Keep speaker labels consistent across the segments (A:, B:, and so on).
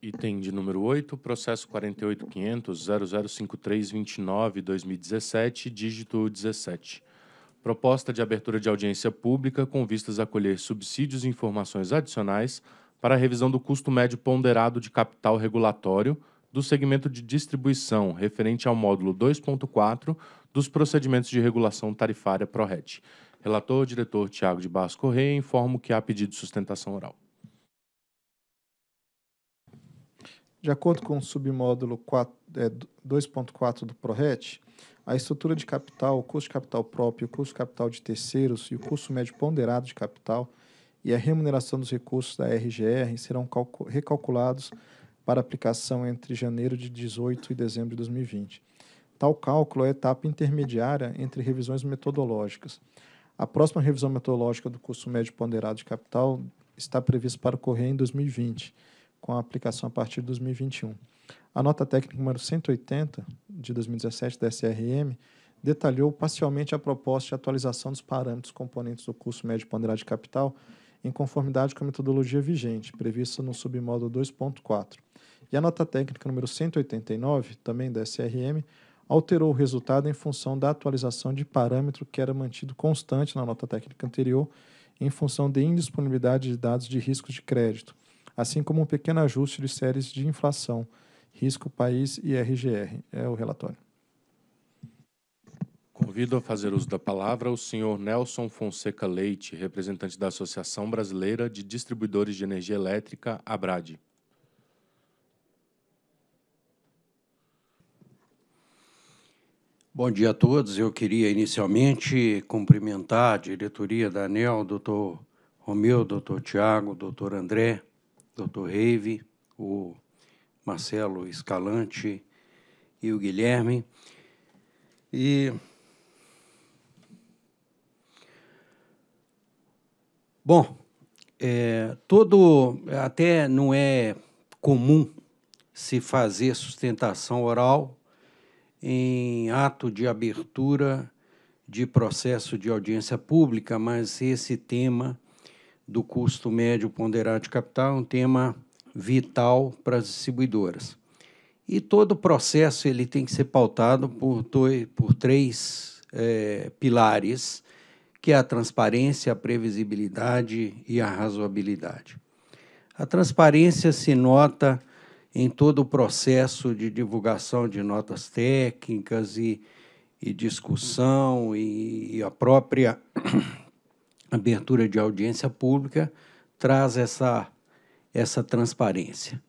A: Item de número 8, processo 48.500.005329-2017, dígito 17. Proposta de abertura de audiência pública com vistas a colher subsídios e informações adicionais para a revisão do custo médio ponderado de capital regulatório do segmento de distribuição referente ao módulo 2.4 dos procedimentos de regulação tarifária PRORET. Relator, diretor Tiago de Barros Correia, informo que há pedido de sustentação oral.
B: De acordo com o submódulo 2.4 do PRORET, a estrutura de capital, o custo de capital próprio, o custo de capital de terceiros e o custo médio ponderado de capital e a remuneração dos recursos da RGR serão recalculados para aplicação entre janeiro de 18 e dezembro de 2020. Tal cálculo é a etapa intermediária entre revisões metodológicas. A próxima revisão metodológica do custo médio ponderado de capital está prevista para ocorrer em 2020 com a aplicação a partir de 2021. A nota técnica número 180 de 2017 da SRM detalhou parcialmente a proposta de atualização dos parâmetros componentes do custo médio ponderado de capital em conformidade com a metodologia vigente, prevista no submódulo 2.4. E a nota técnica número 189, também da SRM, alterou o resultado em função da atualização de parâmetro que era mantido constante na nota técnica anterior, em função de indisponibilidade de dados de riscos de crédito, assim como um pequeno ajuste de séries de inflação, risco país e RGR. É o relatório.
A: Convido a fazer uso da palavra o senhor Nelson Fonseca Leite, representante da Associação Brasileira de Distribuidores de Energia Elétrica, ABRAD.
C: Bom dia a todos. Eu queria inicialmente cumprimentar a diretoria da ANEL, doutor Romeu, doutor Tiago, doutor André, doutor Reive, o Marcelo Escalante e o Guilherme. E bom, é, todo até não é comum se fazer sustentação oral em ato de abertura de processo de audiência pública, mas esse tema do custo médio ponderado de capital um tema vital para as distribuidoras. E todo o processo ele tem que ser pautado por, dois, por três é, pilares, que é a transparência, a previsibilidade e a razoabilidade. A transparência se nota em todo o processo de divulgação de notas técnicas e, e discussão e, e a própria abertura de audiência pública traz essa, essa transparência.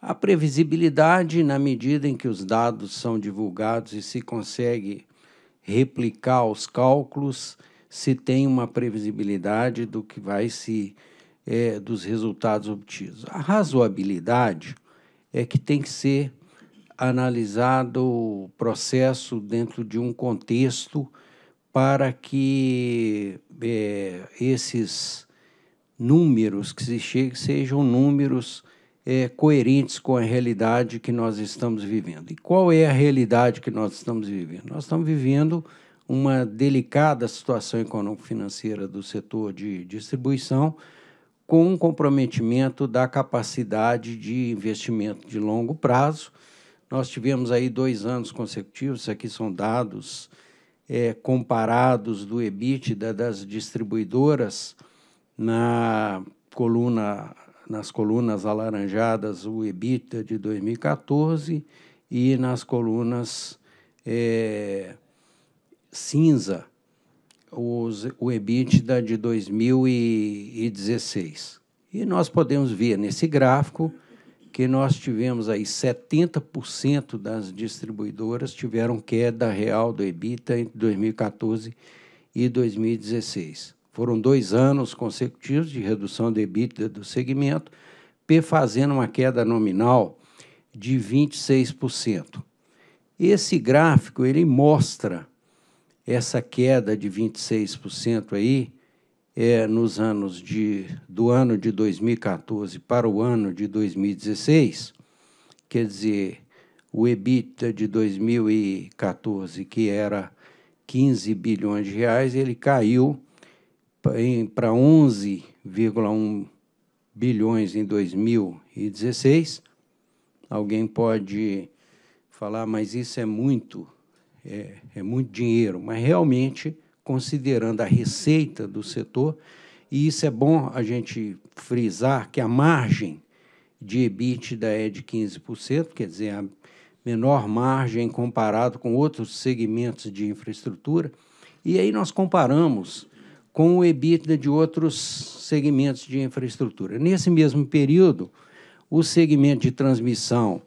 C: A previsibilidade, na medida em que os dados são divulgados e se consegue replicar os cálculos, se tem uma previsibilidade do que vai se é, dos resultados obtidos. A razoabilidade é que tem que ser analisado o processo dentro de um contexto para que é, esses números que se chegue sejam números é, coerentes com a realidade que nós estamos vivendo. E qual é a realidade que nós estamos vivendo? Nós estamos vivendo uma delicada situação econômico-financeira do setor de distribuição, com um comprometimento da capacidade de investimento de longo prazo. Nós tivemos aí dois anos consecutivos, aqui são dados é, comparados do EBITDA das distribuidoras na coluna nas colunas alaranjadas o EBITDA de 2014 e nas colunas é, cinza os, o EBITDA de 2016. E nós podemos ver nesse gráfico que nós tivemos aí 70% das distribuidoras tiveram queda real do EBITDA entre 2014 e 2016. Foram dois anos consecutivos de redução do EBITDA do segmento, fazendo uma queda nominal de 26%. Esse gráfico ele mostra essa queda de 26% aí é, nos anos de, do ano de 2014 para o ano de 2016, quer dizer, o EBITDA de 2014, que era 15 bilhões de reais, ele caiu para 11,1 bilhões em 2016, Alguém pode falar, mas isso é muito, é, é muito dinheiro. Mas realmente, considerando a receita do setor, e isso é bom a gente frisar que a margem de EBITDA é de 15%, quer dizer, a menor margem comparado com outros segmentos de infraestrutura. E aí nós comparamos com o EBITDA de outros segmentos de infraestrutura. Nesse mesmo período, o segmento de transmissão,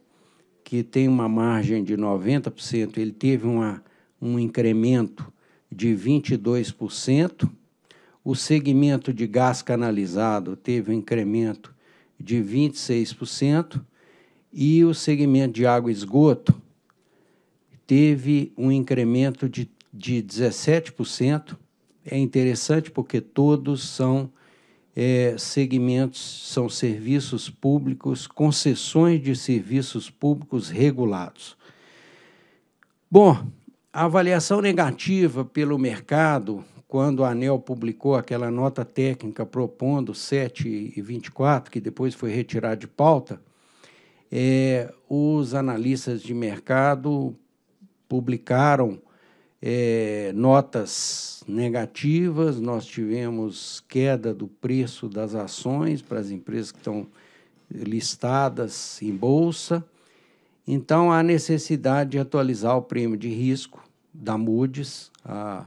C: que tem uma margem de 90%, ele teve uma, um incremento de 22%. O segmento de gás canalizado teve um incremento de 26%. E o segmento de água e esgoto teve um incremento de, de 17%. É interessante porque todos são é, segmentos são serviços públicos, concessões de serviços públicos regulados. Bom, a avaliação negativa pelo mercado, quando a ANEL publicou aquela nota técnica propondo 7,24, que depois foi retirada de pauta, é, os analistas de mercado publicaram é, notas negativas, nós tivemos queda do preço das ações para as empresas que estão listadas em bolsa. Então, há necessidade de atualizar o prêmio de risco da Moody's a,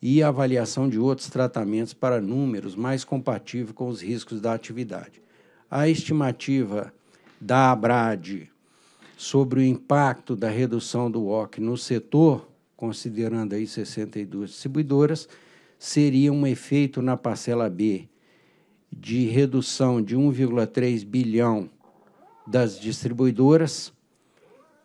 C: e a avaliação de outros tratamentos para números mais compatíveis com os riscos da atividade. A estimativa da ABRAD sobre o impacto da redução do OC no setor considerando aí 62 distribuidoras, seria um efeito na parcela B de redução de 1,3 bilhão das distribuidoras.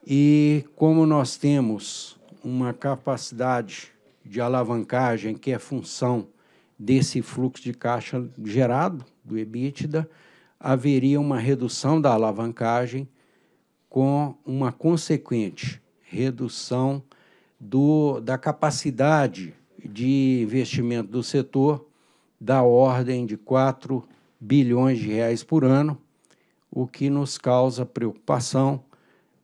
C: E como nós temos uma capacidade de alavancagem que é função desse fluxo de caixa gerado do EBITDA, haveria uma redução da alavancagem com uma consequente redução do, da capacidade de investimento do setor da ordem de 4 bilhões de reais por ano, o que nos causa preocupação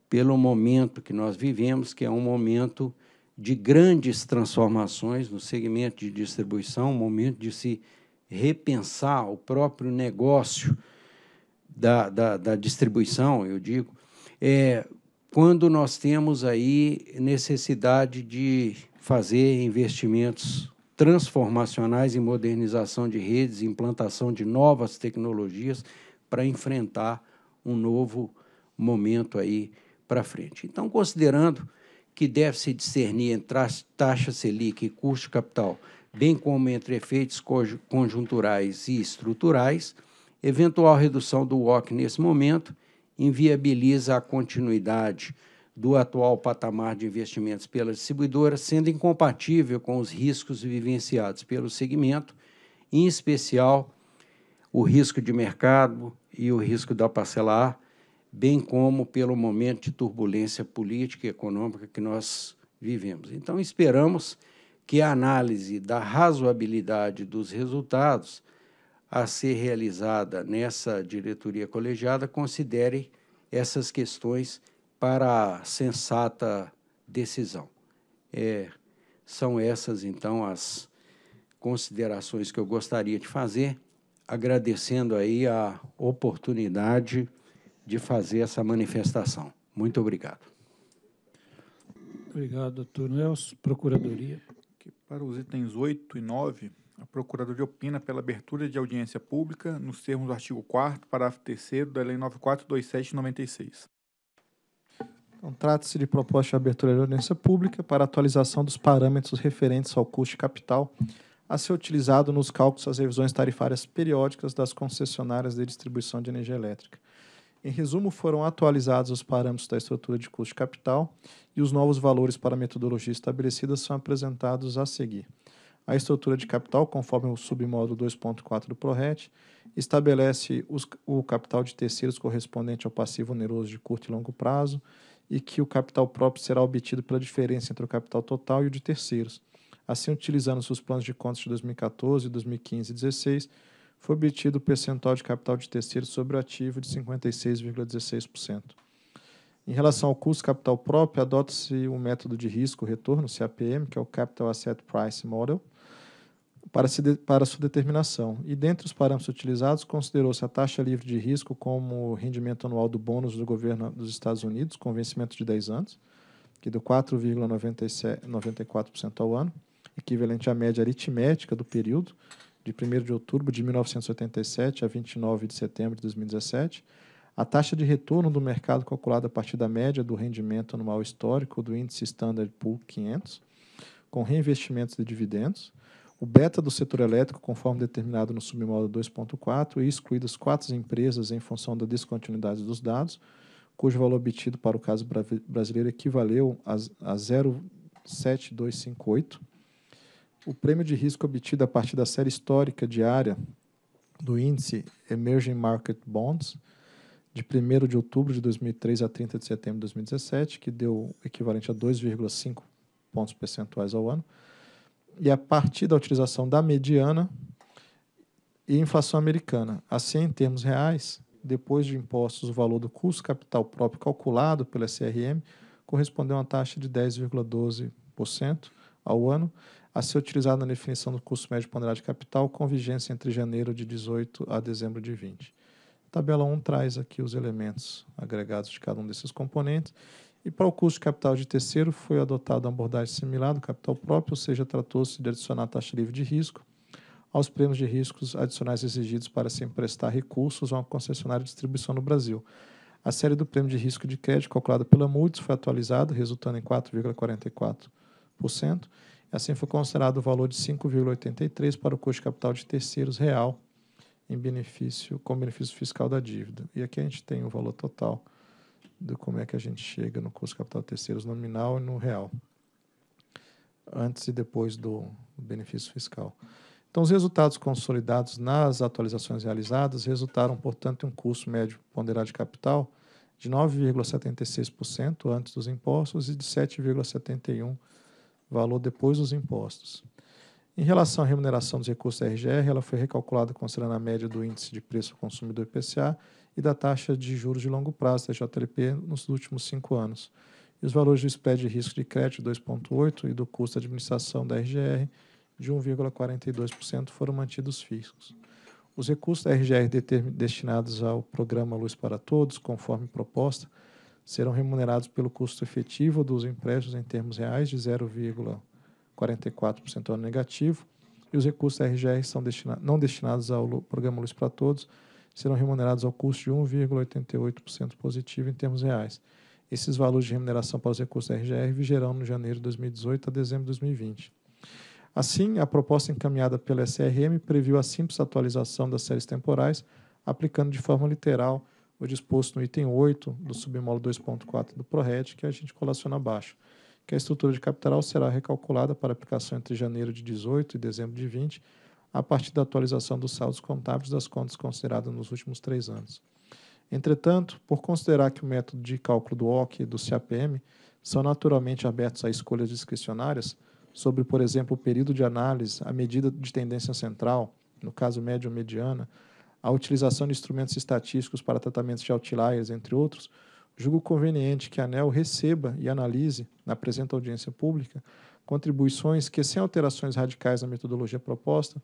C: pelo momento que nós vivemos, que é um momento de grandes transformações no segmento de distribuição, um momento de se repensar o próprio negócio da, da, da distribuição, eu digo, é, quando nós temos aí necessidade de fazer investimentos transformacionais em modernização de redes, implantação de novas tecnologias para enfrentar um novo momento aí para frente. Então, considerando que deve se discernir entre taxa Selic e custo capital, bem como entre efeitos conjunturais e estruturais, eventual redução do WOC nesse momento inviabiliza a continuidade do atual patamar de investimentos pela distribuidora, sendo incompatível com os riscos vivenciados pelo segmento, em especial o risco de mercado e o risco da parcela A, bem como pelo momento de turbulência política e econômica que nós vivemos. Então, esperamos que a análise da razoabilidade dos resultados a ser realizada nessa diretoria colegiada considere essas questões para a sensata decisão. É, são essas, então, as considerações que eu gostaria de fazer, agradecendo aí a oportunidade de fazer essa manifestação. Muito obrigado.
D: Obrigado, doutor Nelson. Procuradoria.
E: Para os itens 8 e 9, a Procuradoria opina pela abertura de audiência pública nos termos do artigo 4 parágrafo 3 da Lei 942796.
B: Então, trata-se de proposta de abertura de audiência pública para atualização dos parâmetros referentes ao custo de capital a ser utilizado nos cálculos das revisões tarifárias periódicas das concessionárias de distribuição de energia elétrica. Em resumo, foram atualizados os parâmetros da estrutura de custo de capital e os novos valores para a metodologia estabelecida são apresentados a seguir. A estrutura de capital, conforme o submódulo 2.4 do PRORET, estabelece os, o capital de terceiros correspondente ao passivo oneroso de curto e longo prazo e que o capital próprio será obtido pela diferença entre o capital total e o de terceiros. Assim, utilizando os planos de contas de 2014, 2015 e 2016, foi obtido o percentual de capital de terceiros sobre o ativo de 56,16%. Em relação ao custo capital próprio, adota-se o método de risco retorno, CAPM, que é o Capital Asset Price Model, para, se de, para sua determinação. E dentre os parâmetros utilizados, considerou-se a taxa livre de risco como rendimento anual do bônus do governo dos Estados Unidos, com vencimento de 10 anos, que deu 4,94% ao ano, equivalente à média aritmética do período, de 1 de outubro de 1987 a 29 de setembro de 2017, a taxa de retorno do mercado calculada a partir da média do rendimento anual histórico do índice Standard Poor's 500, com reinvestimentos de dividendos, o beta do setor elétrico, conforme determinado no submódulo 2.4, e excluídas quatro empresas em função da descontinuidade dos dados, cujo valor obtido para o caso brasileiro equivaleu a, a 0,7258. O prêmio de risco obtido a partir da série histórica diária do índice Emerging Market Bonds, de 1 de outubro de 2003 a 30 de setembro de 2017, que deu equivalente a 2,5 pontos percentuais ao ano, e a partir da utilização da mediana e inflação americana. Assim, em termos reais, depois de impostos, o valor do custo capital próprio calculado pela SRM correspondeu a uma taxa de 10,12% ao ano, a ser utilizado na definição do custo médio ponderado de capital, com vigência entre janeiro de 18 a dezembro de 20. A tabela 1 traz aqui os elementos agregados de cada um desses componentes. E para o custo de capital de terceiro, foi adotada uma abordagem similar do capital próprio, ou seja, tratou-se de adicionar taxa livre de risco aos prêmios de riscos adicionais exigidos para se emprestar recursos a uma concessionária de distribuição no Brasil. A série do prêmio de risco de crédito calculada pela Moody's foi atualizada, resultando em 4,44%. Assim foi considerado o valor de 5,83 para o custo de capital de terceiros real em benefício, com benefício fiscal da dívida. E aqui a gente tem o valor total de como é que a gente chega no custo capital terceiros nominal e no real, antes e depois do benefício fiscal. Então, os resultados consolidados nas atualizações realizadas resultaram, portanto, em um custo médio ponderado de capital de 9,76% antes dos impostos e de 7,71% valor depois dos impostos. Em relação à remuneração dos recursos da RGR, ela foi recalculada considerando a média do índice de preço ao consumidor IPCA e da taxa de juros de longo prazo da JLP nos últimos cinco anos. E os valores do spread de risco de crédito 2,8% e do custo de administração da RGR de 1,42% foram mantidos fixos. Os recursos da RGR destinados ao programa Luz para Todos, conforme proposta, serão remunerados pelo custo efetivo dos empréstimos em termos reais de 0,42%. 44% ano negativo, e os recursos da RGR são destina não destinados ao programa Luz para Todos serão remunerados ao custo de 1,88% positivo em termos reais. Esses valores de remuneração para os recursos da RGR vigerão no janeiro de 2018 a dezembro de 2020. Assim, a proposta encaminhada pela SRM previu a simples atualização das séries temporais, aplicando de forma literal o disposto no item 8 do submódulo 2.4 do PRORED, que a gente colaciona abaixo que a estrutura de capital será recalculada para aplicação entre janeiro de 18 e dezembro de 20, a partir da atualização dos saldos contábeis das contas consideradas nos últimos três anos. Entretanto, por considerar que o método de cálculo do OC e do CAPM são naturalmente abertos a escolhas discricionárias sobre, por exemplo, o período de análise, a medida de tendência central, no caso médio ou mediana, a utilização de instrumentos estatísticos para tratamentos de outliers, entre outros, julgo conveniente que a ANEL receba e analise, na presente audiência pública, contribuições que, sem alterações radicais na metodologia proposta,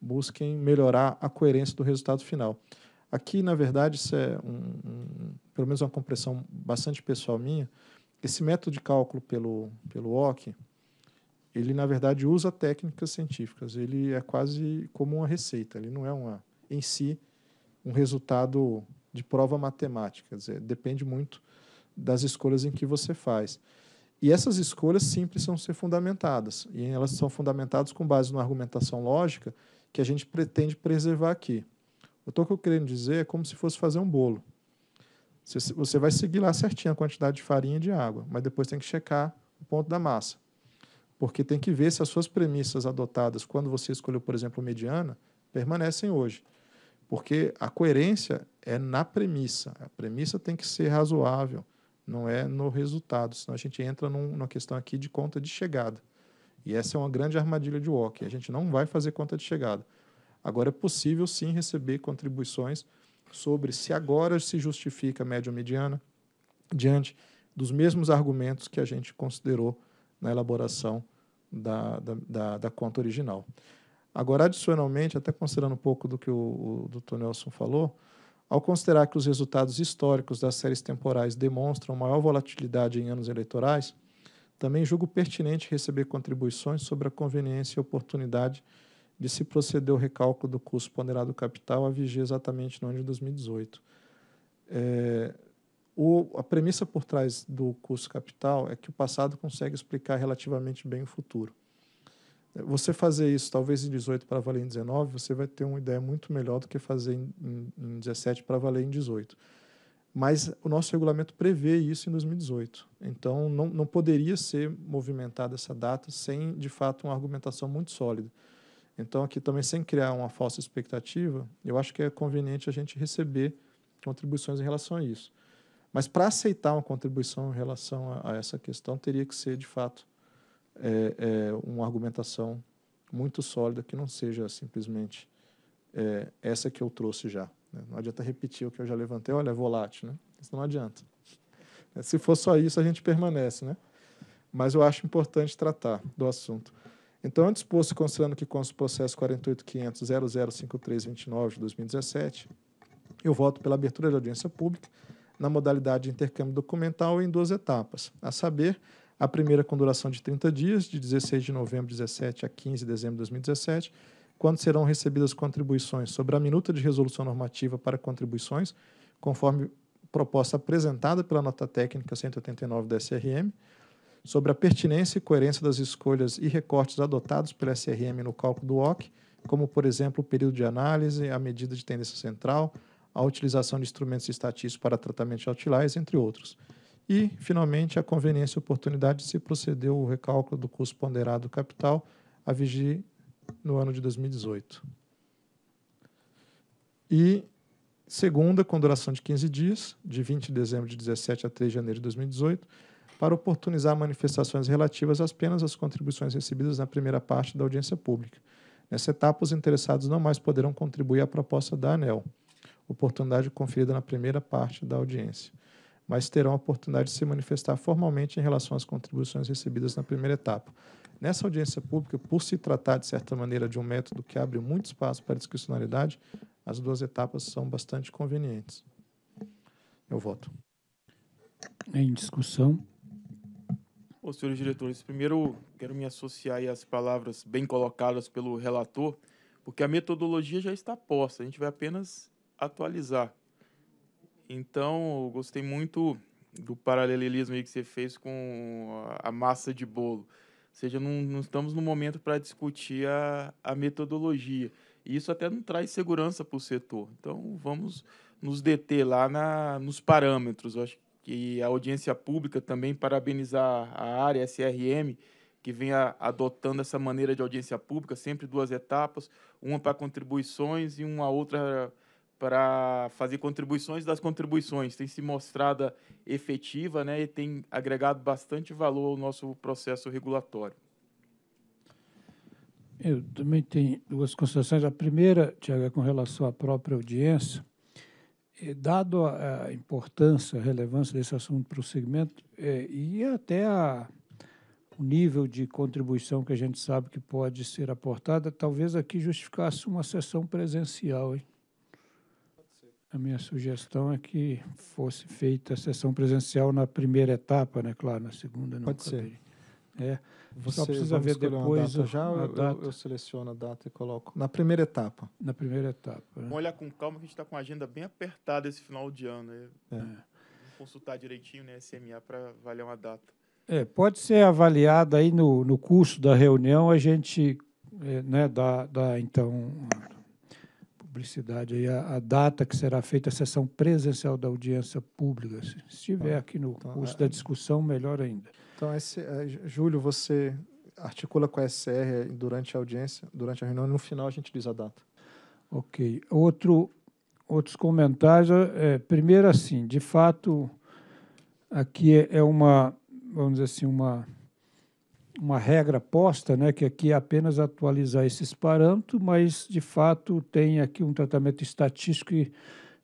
B: busquem melhorar a coerência do resultado final. Aqui, na verdade, isso é um, um, pelo menos uma compreensão bastante pessoal minha. Esse método de cálculo pelo, pelo OC, ele, na verdade, usa técnicas científicas. Ele é quase como uma receita. Ele não é, uma, em si, um resultado de prova matemática. Quer dizer, depende muito das escolhas em que você faz. E essas escolhas sim precisam ser fundamentadas. E elas são fundamentadas com base numa argumentação lógica que a gente pretende preservar aqui. O que eu estou querendo dizer é como se fosse fazer um bolo. Você vai seguir lá certinho a quantidade de farinha e de água, mas depois tem que checar o ponto da massa. Porque tem que ver se as suas premissas adotadas quando você escolheu, por exemplo, mediana, permanecem hoje. Porque a coerência é na premissa. A premissa tem que ser razoável, não é no resultado. Senão a gente entra num, numa questão aqui de conta de chegada. E essa é uma grande armadilha de Walker. A gente não vai fazer conta de chegada. Agora é possível sim receber contribuições sobre se agora se justifica média ou mediana, diante dos mesmos argumentos que a gente considerou na elaboração da, da, da, da conta original. Agora, adicionalmente, até considerando um pouco do que o, o Dr. Nelson falou, ao considerar que os resultados históricos das séries temporais demonstram maior volatilidade em anos eleitorais, também julgo pertinente receber contribuições sobre a conveniência e oportunidade de se proceder ao recálculo do custo ponderado do capital a vigia exatamente no ano de 2018. É, o, a premissa por trás do custo capital é que o passado consegue explicar relativamente bem o futuro. Você fazer isso talvez em 18 para valer em 19, você vai ter uma ideia muito melhor do que fazer em, em, em 17 para valer em 18. Mas o nosso regulamento prevê isso em 2018. Então, não, não poderia ser movimentada essa data sem, de fato, uma argumentação muito sólida. Então, aqui também, sem criar uma falsa expectativa, eu acho que é conveniente a gente receber contribuições em relação a isso. Mas, para aceitar uma contribuição em relação a, a essa questão, teria que ser, de fato, é, é, uma argumentação muito sólida que não seja simplesmente é, essa que eu trouxe já. Né? Não adianta repetir o que eu já levantei, olha, é volátil, né? Isso não adianta. É, se for só isso, a gente permanece, né? Mas eu acho importante tratar do assunto. Então, antes disposto, considerando que consta o processo 48.500.005329 de 2017, eu voto pela abertura de audiência pública na modalidade de intercâmbio documental em duas etapas, a saber, a primeira com duração de 30 dias, de 16 de novembro de 2017 a 15 de dezembro de 2017, quando serão recebidas contribuições sobre a minuta de resolução normativa para contribuições, conforme proposta apresentada pela nota técnica 189 da SRM, sobre a pertinência e coerência das escolhas e recortes adotados pela SRM no cálculo do OC, como, por exemplo, o período de análise, a medida de tendência central, a utilização de instrumentos estatísticos para tratamento de outliers, entre outros e, finalmente, a conveniência e oportunidade de se proceder ao recálculo do custo ponderado do capital a vigir no ano de 2018. E segunda, com duração de 15 dias, de 20 de dezembro de 17 a 3 de janeiro de 2018, para oportunizar manifestações relativas apenas às contribuições recebidas na primeira parte da audiência pública. Nessa etapa, os interessados não mais poderão contribuir à proposta da ANEL, oportunidade conferida na primeira parte da audiência mas terão a oportunidade de se manifestar formalmente em relação às contribuições recebidas na primeira etapa. Nessa audiência pública, por se tratar, de certa maneira, de um método que abre muito espaço para discricionalidade, as duas etapas são bastante convenientes. Eu voto.
D: Em discussão.
F: Ô, senhores diretores, primeiro quero me associar às palavras bem colocadas pelo relator, porque a metodologia já está posta, a gente vai apenas atualizar. Então, gostei muito do paralelismo que você fez com a massa de bolo. Ou seja, não, não estamos no momento para discutir a, a metodologia. E isso até não traz segurança para o setor. Então, vamos nos deter lá na, nos parâmetros. Eu acho que a audiência pública também parabenizar a área SRM, que vem a, adotando essa maneira de audiência pública, sempre duas etapas, uma para contribuições e uma outra para fazer contribuições das contribuições. Tem se mostrado efetiva né, e tem agregado bastante valor ao nosso processo regulatório.
D: Eu também tenho duas considerações. A primeira, Tiago, é com relação à própria audiência. E, dado a importância, a relevância desse assunto para o segmento é, e até a, o nível de contribuição que a gente sabe que pode ser aportada, talvez aqui justificasse uma sessão presencial. Hein? A minha sugestão é que fosse feita a sessão presencial na primeira etapa, né? Claro, na segunda não.
B: Pode ser.
D: É.
B: Você
D: Só precisa ver depois
B: data já.
D: a
B: Eu,
D: data.
B: eu seleciono a data e coloco na primeira etapa.
D: Na primeira etapa. Né?
F: Vamos olhar com calma que a gente está com a agenda bem apertada esse final de ano. Né?
B: É.
F: Vamos consultar direitinho né, SMA para avaliar uma data.
D: É, pode ser avaliada aí no, no curso da reunião, a gente é, né, dá, dá então publicidade aí, a, a data que será feita a sessão presencial da audiência pública. Se estiver
B: Tá.
D: aqui no
B: Então,
D: curso
B: é-
D: da discussão, melhor ainda.
B: Então, esse, é, Júlio, você articula com a SR durante a audiência, durante a reunião, e no final a gente diz a data.
D: Ok. Outro, outros comentários. É, primeiro, assim, de fato, aqui é, é uma, vamos dizer assim, uma, uma regra posta, né, que aqui é apenas atualizar esses parâmetros, mas, de fato, tem aqui um tratamento estatístico e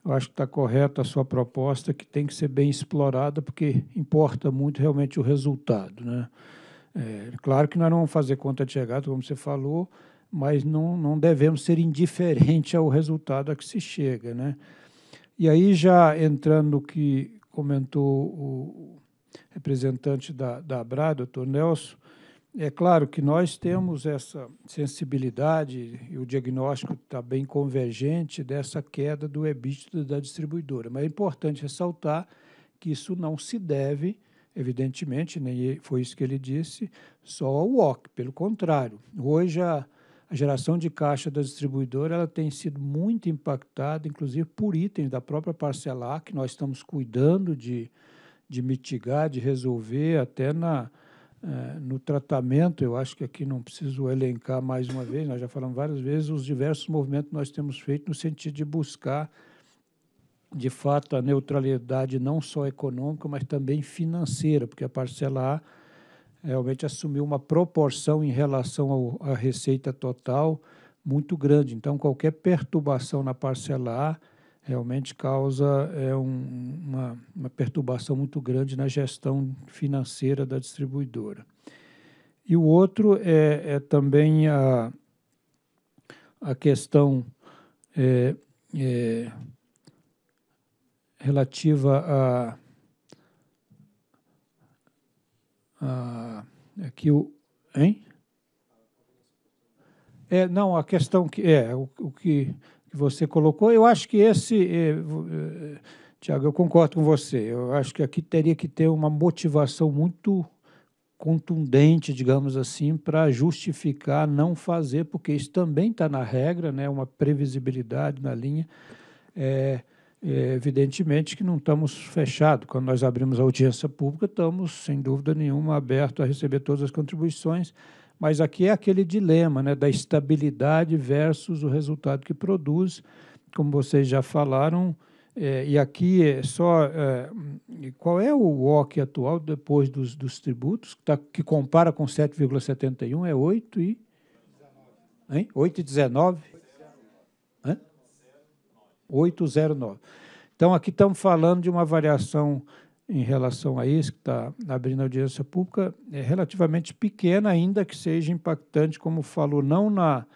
D: eu acho que está correta a sua proposta, que tem que ser bem explorada, porque importa muito realmente o resultado. Né? É, claro que nós não vamos fazer conta de chegada, como você falou, mas não, não devemos ser indiferentes ao resultado a que se chega. Né? E aí, já entrando no que comentou o representante da, da ABRA, doutor Nelson, é claro que nós temos essa sensibilidade e o diagnóstico está bem convergente dessa queda do EBITDA da distribuidora, mas é importante ressaltar que isso não se deve, evidentemente, nem foi isso que ele disse, só ao WOC, pelo contrário. Hoje a, a geração de caixa da distribuidora ela tem sido muito impactada, inclusive por itens da própria parcelar, que nós estamos cuidando de, de mitigar, de resolver, até na é, no tratamento, eu acho que aqui não preciso elencar mais uma vez, nós já falamos várias vezes, os diversos movimentos que nós temos feito no sentido de buscar, de fato, a neutralidade não só econômica, mas também financeira, porque a parcela A realmente assumiu uma proporção em relação à receita total muito grande. Então, qualquer perturbação na parcela A realmente causa é, um, uma, uma perturbação muito grande na gestão financeira da distribuidora. E o outro é, é também a, a questão é, é, relativa a, a aqui o hein? É, não, a questão que é o, o que que você colocou. Eu acho que esse, eh, eh, Tiago, eu concordo com você. Eu acho que aqui teria que ter uma motivação muito contundente, digamos assim, para justificar não fazer, porque isso também está na regra, né, uma previsibilidade na linha. É, é, evidentemente que não estamos fechados. Quando nós abrimos a audiência pública, estamos, sem dúvida nenhuma, abertos a receber todas as contribuições mas aqui é aquele dilema né, da estabilidade versus o resultado que produz, como vocês já falaram, é, e aqui é só. É, qual é o WOC atual depois dos, dos tributos, que, tá, que compara com 7,71? É 8 e. Hein? 8,19? 8,09. Então, aqui estamos falando de uma variação em relação a isso, que está abrindo audiência pública, é relativamente pequena, ainda que seja impactante, como falou, não na,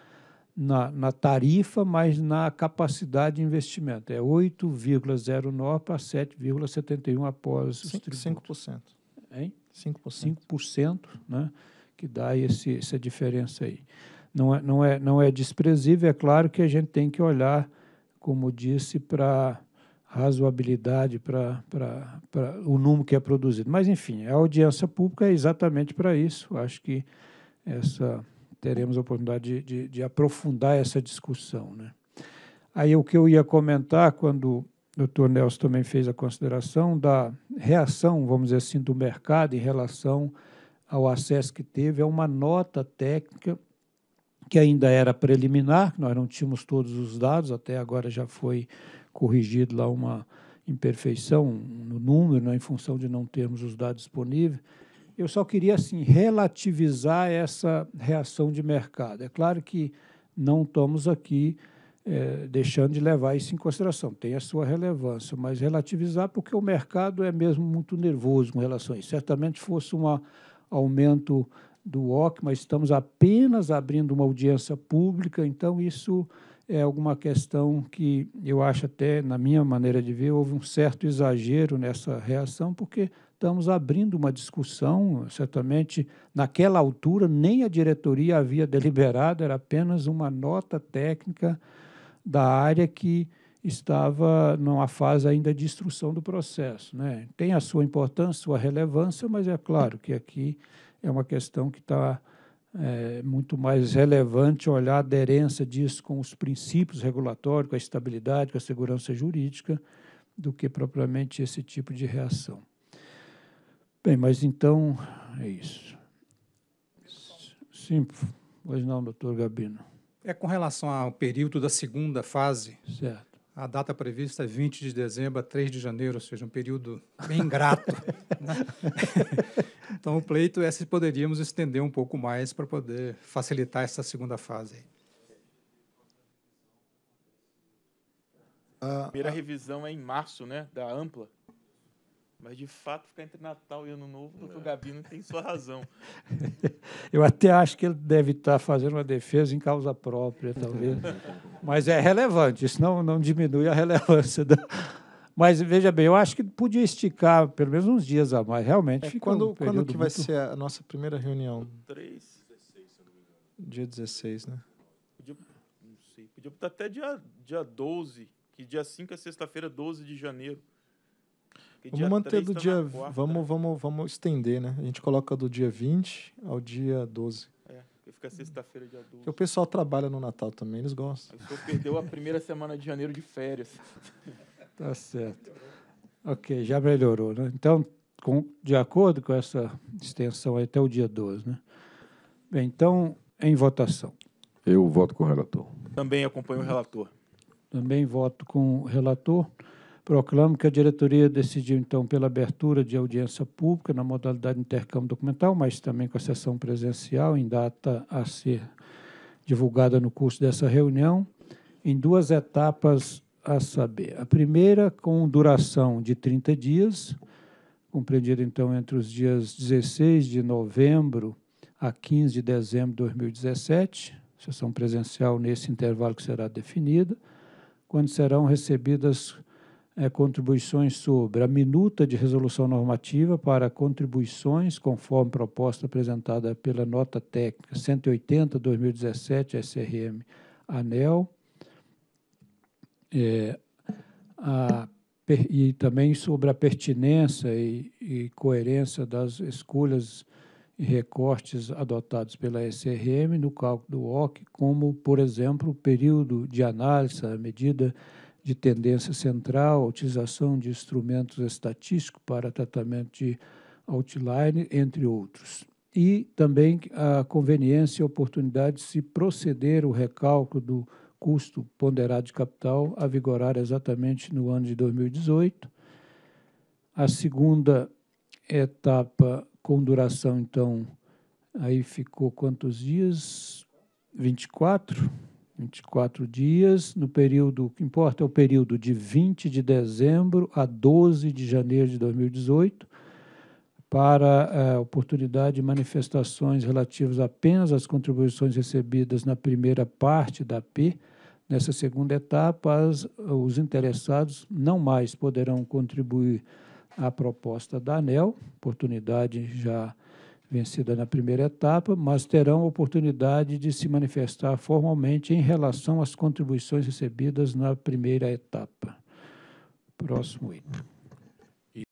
D: na, na tarifa, mas na capacidade de investimento. É 8,09 para 7,71 após os
B: 5%.
D: Hein? 5%. 5%, né? que dá esse, essa diferença aí. Não é, não, é, não é desprezível, é claro que a gente tem que olhar, como disse, para razoabilidade para o número que é produzido. Mas, enfim, a audiência pública é exatamente para isso. Acho que essa teremos a oportunidade de, de, de, aprofundar essa discussão. Né? Aí o que eu ia comentar, quando o doutor Nelson também fez a consideração da reação, vamos dizer assim, do mercado em relação ao acesso que teve a uma nota técnica que ainda era preliminar, nós não tínhamos todos os dados, até agora já foi corrigido lá uma imperfeição no número, né, em função de não termos os dados disponíveis. Eu só queria assim relativizar essa reação de mercado. É claro que não estamos aqui é, deixando de levar isso em consideração, tem a sua relevância, mas relativizar porque o mercado é mesmo muito nervoso com relação a isso. Certamente fosse um aumento do OC, mas estamos apenas abrindo uma audiência pública, então isso é alguma questão que eu acho até, na minha maneira de ver, houve um certo exagero nessa reação, porque estamos abrindo uma discussão, certamente naquela altura nem a diretoria havia deliberado, era apenas uma nota técnica da área que estava numa fase ainda de instrução do processo. Né? Tem a sua importância, sua relevância, mas é claro que aqui é uma questão que está é muito mais relevante olhar a aderência disso com os princípios regulatórios, com a estabilidade, com a segurança jurídica, do que propriamente esse tipo de reação. Bem, mas então é isso. Sim, pois não, doutor Gabino.
G: É com relação ao período da segunda fase.
D: Certo.
G: A data prevista é 20 de dezembro a 3 de janeiro, ou seja, um período bem ingrato. né? então, o pleito é se poderíamos estender um pouco mais para poder facilitar essa segunda fase.
F: A primeira revisão é em março, né? Da ampla. Mas, de fato, ficar entre Natal e Ano Novo, o doutor Gabino tem sua razão.
D: Eu até acho que ele deve estar fazendo uma defesa em causa própria, talvez. Mas é relevante, isso não, não diminui a relevância. Da... Mas, veja bem, eu acho que podia esticar pelo menos uns dias a mais. Realmente
B: É,
D: fica
B: quando
D: um
B: quando que vai
D: muito-
B: ser a nossa primeira reunião?
F: 3,
B: Dia 16, né?
F: podia, não sei, podia botar até dia, dia 12, que dia 5 é sexta-feira, 12 de janeiro.
B: Vamos manter
F: 3
B: do
F: tá
B: dia. Vamos, vamos, vamos estender, né? A gente coloca do dia 20 ao dia 12.
F: É, porque fica sexta-feira, dia 12.
B: Porque o pessoal trabalha no Natal também, eles gostam.
F: O senhor perdeu a primeira semana de janeiro de férias.
D: Tá certo. Ok, já melhorou, né? Então, com- de acordo com essa extensão aí até o dia 12, né? Bem, então, em votação.
H: Eu voto com o relator.
F: Também acompanho o relator.
D: Também voto com o relator. Proclamo que a diretoria decidiu, então, pela abertura de audiência pública na modalidade de intercâmbio documental, mas também com a sessão presencial, em data a ser divulgada no curso dessa reunião, em duas etapas a saber. A primeira, com duração de 30 dias, compreendida, então, entre os dias 16 de novembro a 15 de dezembro de 2017, sessão presencial nesse intervalo que será definida, quando serão recebidas eh, contribuições sobre a minuta de resolução normativa para contribuições, conforme proposta apresentada pela nota técnica 180-2017 SRM ANEL, eh, a e também sobre a pertinência e, e coerência das escolhas e recortes adotados pela SRM no cálculo do OC, como, por exemplo, o período de análise, a medida de tendência central, a utilização de instrumentos estatísticos para tratamento de outline, entre outros. E também a conveniência e oportunidade de se proceder o recálculo do custo ponderado de capital a vigorar exatamente no ano de 2018. A segunda etapa com duração, então, aí ficou quantos dias? 24? 24 dias, no período, o que importa é o período de 20 de dezembro a 12 de janeiro de 2018, para a oportunidade de manifestações relativas apenas às contribuições recebidas na primeira parte da P. Nessa segunda etapa, as- os interessados não mais poderão contribuir à proposta da ANEL, oportunidade já vencida na primeira etapa, mas terão oportunidade de se manifestar formalmente em relação às contribuições recebidas na primeira etapa. Próximo item.